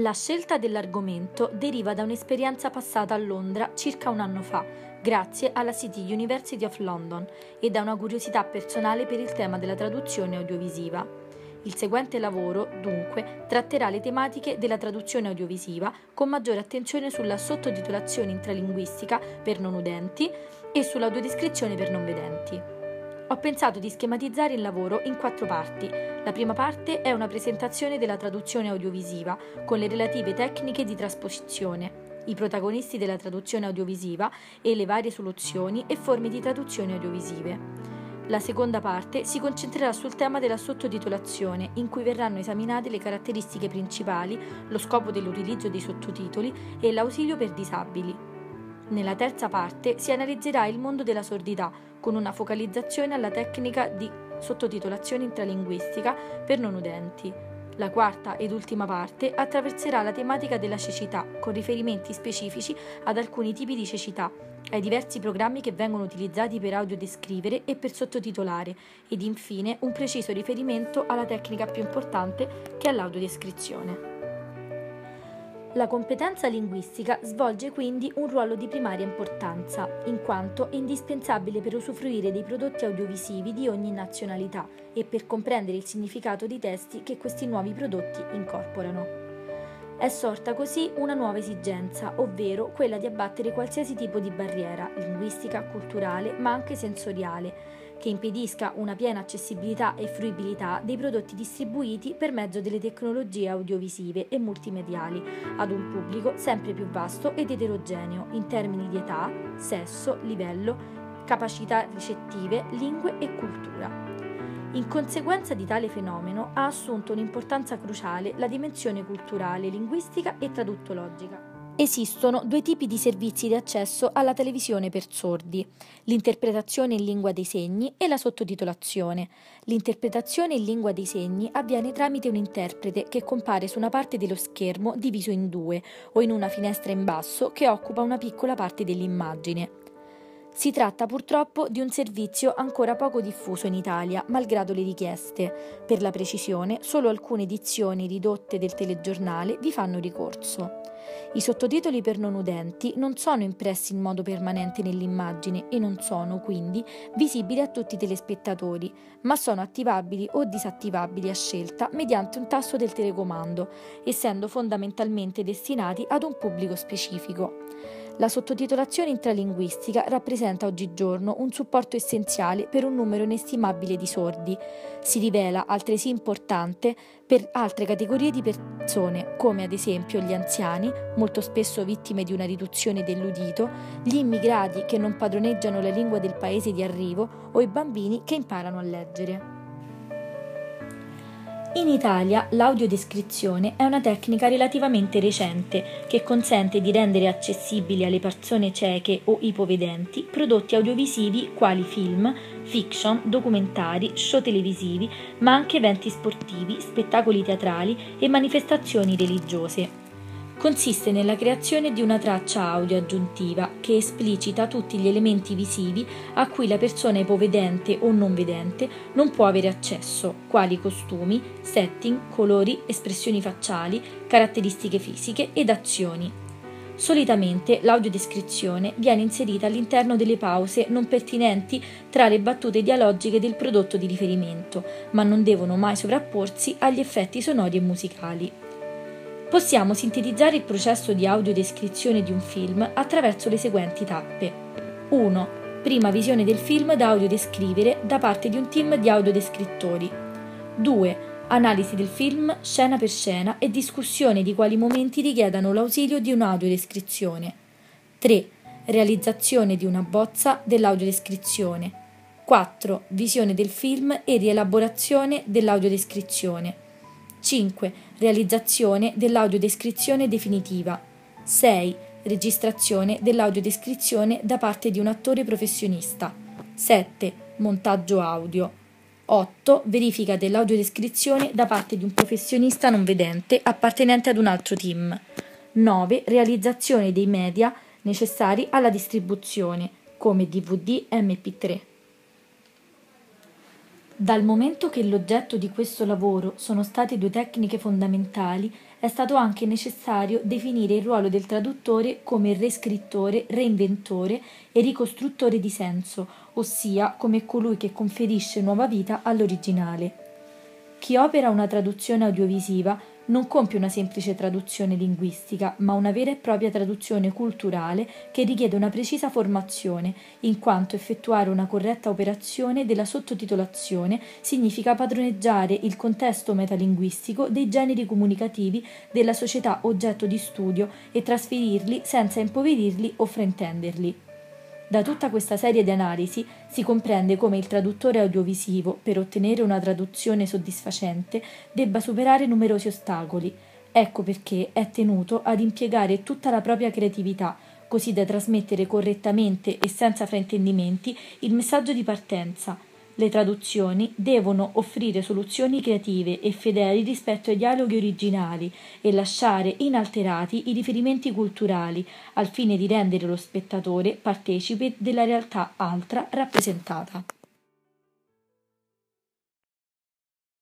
La scelta dell'argomento deriva da un'esperienza passata a Londra circa un anno fa, grazie alla City University of London e da una curiosità personale per il tema della traduzione audiovisiva. Il seguente lavoro, dunque, tratterà le tematiche della traduzione audiovisiva con maggiore attenzione sulla sottotitolazione intralinguistica per non udenti e sull'audiodescrizione per non vedenti. Ho pensato di schematizzare il lavoro in quattro parti. La prima parte è una presentazione della traduzione audiovisiva, con le relative tecniche di trasposizione, i protagonisti della traduzione audiovisiva e le varie soluzioni e forme di traduzione audiovisive. La seconda parte si concentrerà sul tema della sottotitolazione, in cui verranno esaminate le caratteristiche principali, lo scopo dell'utilizzo dei sottotitoli e l'ausilio per disabili. Nella terza parte si analizzerà il mondo della sordità, con una focalizzazione alla tecnica di sottotitolazione intralinguistica per non udenti. La quarta ed ultima parte attraverserà la tematica della cecità, con riferimenti specifici ad alcuni tipi di cecità, ai diversi programmi che vengono utilizzati per audiodescrivere e per sottotitolare, ed infine un preciso riferimento alla tecnica più importante che è l'audiodescrizione. La competenza linguistica svolge quindi un ruolo di primaria importanza, in quanto è indispensabile per usufruire dei prodotti audiovisivi di ogni nazionalità e per comprendere il significato dei testi che questi nuovi prodotti incorporano. È sorta così una nuova esigenza, ovvero quella di abbattere qualsiasi tipo di barriera, linguistica, culturale, ma anche sensoriale, che impedisca una piena accessibilità e fruibilità dei prodotti distribuiti per mezzo delle tecnologie audiovisive e multimediali ad un pubblico sempre più vasto ed eterogeneo in termini di età, sesso, livello, capacità ricettive, lingue e cultura. In conseguenza di tale fenomeno ha assunto un'importanza cruciale la dimensione culturale, linguistica e traduttologica. Esistono due tipi di servizi di accesso alla televisione per sordi, l'interpretazione in lingua dei segni e la sottotitolazione. L'interpretazione in lingua dei segni avviene tramite un interprete che compare su una parte dello schermo diviso in due o in una finestra in basso che occupa una piccola parte dell'immagine. Si tratta purtroppo di un servizio ancora poco diffuso in Italia, malgrado le richieste. Per la precisione, solo alcune edizioni ridotte del telegiornale vi fanno ricorso. I sottotitoli per non udenti non sono impressi in modo permanente nell'immagine e non sono quindi visibili a tutti i telespettatori, ma sono attivabili o disattivabili a scelta mediante un tasto del telecomando, essendo fondamentalmente destinati ad un pubblico specifico. La sottotitolazione intralinguistica rappresenta oggigiorno un supporto essenziale per un numero inestimabile di sordi. Si rivela altresì importante per altre categorie di persone, come ad esempio gli anziani, molto spesso vittime di una riduzione dell'udito, gli immigrati che non padroneggiano la lingua del paese di arrivo o i bambini che imparano a leggere. In Italia l'audiodescrizione è una tecnica relativamente recente che consente di rendere accessibili alle persone cieche o ipovedenti prodotti audiovisivi quali film, fiction, documentari, show televisivi, ma anche eventi sportivi, spettacoli teatrali e manifestazioni religiose consiste nella creazione di una traccia audio aggiuntiva che esplicita tutti gli elementi visivi a cui la persona ipovedente o non vedente non può avere accesso, quali costumi, setting, colori, espressioni facciali, caratteristiche fisiche ed azioni. Solitamente l'audiodescrizione viene inserita all'interno delle pause non pertinenti tra le battute dialogiche del prodotto di riferimento, ma non devono mai sovrapporsi agli effetti sonori e musicali. Possiamo sintetizzare il processo di audiodescrizione di un film attraverso le seguenti tappe. 1. Prima visione del film da audiodescrivere da parte di un team di audiodescrittori. 2. Analisi del film scena per scena e discussione di quali momenti richiedano l'ausilio di un'audiodescrizione. 3. Realizzazione di una bozza dell'audiodescrizione. 4. Visione del film e rielaborazione dell'audiodescrizione. 5. Realizzazione dell'audiodescrizione definitiva. 6. Registrazione dell'audiodescrizione da parte di un attore professionista. 7. Montaggio audio. 8. Verifica dell'audiodescrizione da parte di un professionista non vedente appartenente ad un altro team. 9. Realizzazione dei media necessari alla distribuzione, come DVD e MP3. Dal momento che l'oggetto di questo lavoro sono state due tecniche fondamentali, è stato anche necessario definire il ruolo del traduttore come rescrittore, reinventore e ricostruttore di senso, ossia come colui che conferisce nuova vita all'originale. Chi opera una traduzione audiovisiva non compie una semplice traduzione linguistica, ma una vera e propria traduzione culturale che richiede una precisa formazione, in quanto effettuare una corretta operazione della sottotitolazione significa padroneggiare il contesto metalinguistico dei generi comunicativi della società oggetto di studio e trasferirli senza impoverirli o fraintenderli. Da tutta questa serie di analisi si comprende come il traduttore audiovisivo, per ottenere una traduzione soddisfacente, debba superare numerosi ostacoli. Ecco perché è tenuto ad impiegare tutta la propria creatività, così da trasmettere correttamente e senza fraintendimenti il messaggio di partenza, le traduzioni devono offrire soluzioni creative e fedeli rispetto ai dialoghi originali e lasciare inalterati i riferimenti culturali, al fine di rendere lo spettatore partecipe della realtà altra rappresentata.